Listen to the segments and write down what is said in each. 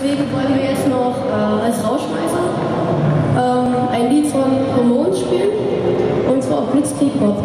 deswegen wollen wir jetzt noch äh, als Rauschmeißer ähm, ein Lied von Ramones spielen. Und zwar Blitzkrieg Pop.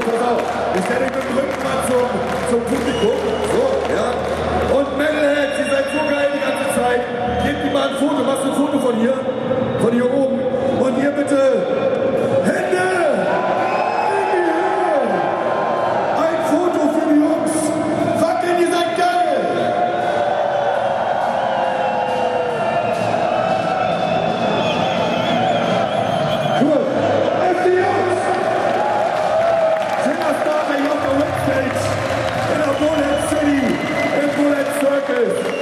Pass auf, ist Henning mit dem Rücken mal In a bullet city, in bullet circus.